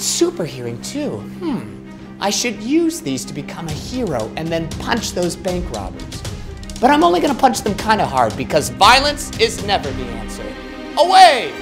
And super hearing too. Hmm. I should use these to become a hero and then punch those bank robbers. But I'm only gonna punch them kinda hard because violence is never the answer. Away!